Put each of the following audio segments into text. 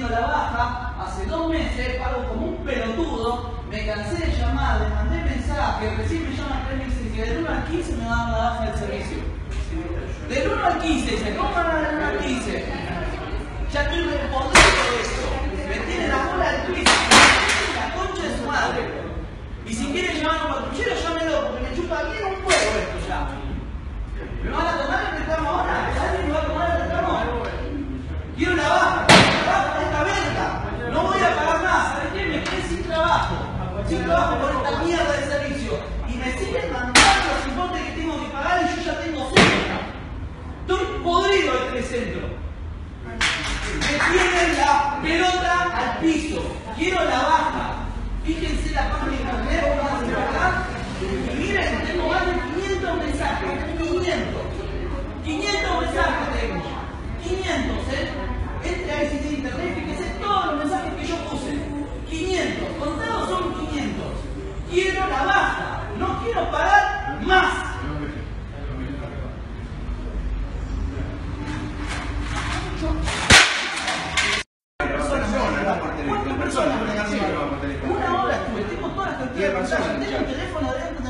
la la baja, hace dos meses pago como un pelotudo, me cansé de llamar, le mandé mensaje, recién me llaman tres meses y que del 1 al 15 me dan la baja del servicio. Del 1 al 15, dice, ¿cómo van a dar del 1 al 15? Ya estoy repodrido de eso. Me tiene la bola al piso, la concha de su madre. Y si quiere llamar a un patrullero, llámelo, porque me chupa bien un huevo esto ya. ¿Me van a tomar el reclamo ahora? ¿Alguien me va a tomar el reclamo? Quiero la baja, la baja de esta verga. No voy a pagar más, ¿sabes qué? Me quedé sin trabajo. Sin trabajo por esta mierda de servicio. Y me siguen mandando los importes que tengo que pagar y yo ya tengo cena. Estoy podrido del telecentro. Me tienen la pelota al piso. Quiero la baja. Fíjense la página de internet, vamos a acá. Y miren, tengo más de 500 mensajes. 500. 500 mensajes tengo. 500, ¿eh? Entre a ese internet, fíjense todos los mensajes que yo puse. 500. Contados son 500. Quiero la baja. No quiero pagar más. ¿Cuántas personas me llamaron? Una hora estuve, tengo todas las cantidades de mensajes, tengo el teléfono de alta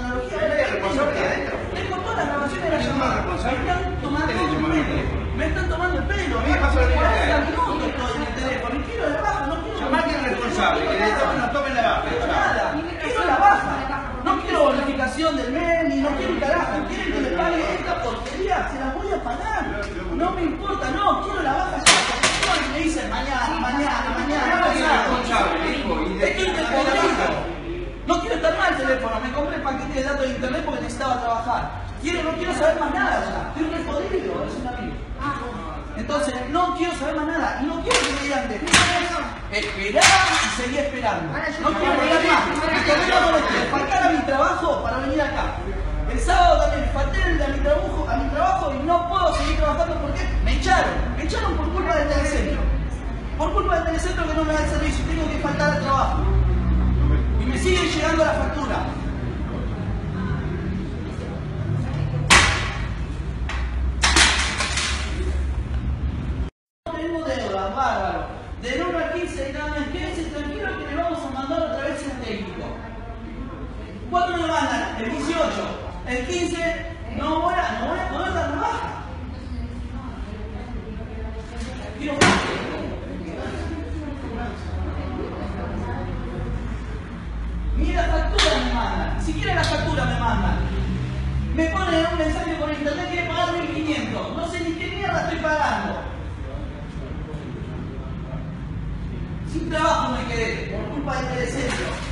tecnología, tengo todas las grabaciones de la llamada. Me están tomando el pelo. Me están tomando el pelo. ¿Qué pasó el día de 40 ayer? minutos estoy en el teléfono. Y quiero la baja, no quiero. Llamate al responsable, que le tomen, no tomen la baja. Quiero nada, quiero la baja. No quiero bonificación del mes, ni no quiero un carajo. Quieren que me pague esta porquería, se la voy a pagar. No me importa, no, quiero la baja ya. Porque me dicen mañana, mañana, mañana. Y de Estoy podrido. No quiero estar mal el teléfono, me compré el paquete de datos de internet porque necesitaba trabajar. Quiero, no quiero saber más nada ya. Estoy re es un amigo. Entonces, no quiero saber más nada. Y no quiero que me digan después, esperar y seguir esperando. No quiero esperar más. Del telecentro que no me da el servicio. Tengo que faltar al trabajo. Y me sigue llegando la factura. No tengo deuda, bárbaro. Del 1 al 15 de cada mes, quédense tranquilos que le vamos a mandar otra vez un técnico. ¿Cuándo me mandan? El 18. El 15 no voy a, no voy a poder dar la baja. Quiero más. Ni la factura me mandan, ni siquiera me ponen un mensaje por internet que pagar 1500. No sé ni qué mierda estoy pagando. Sin trabajo me quedé, por culpa del telecentro.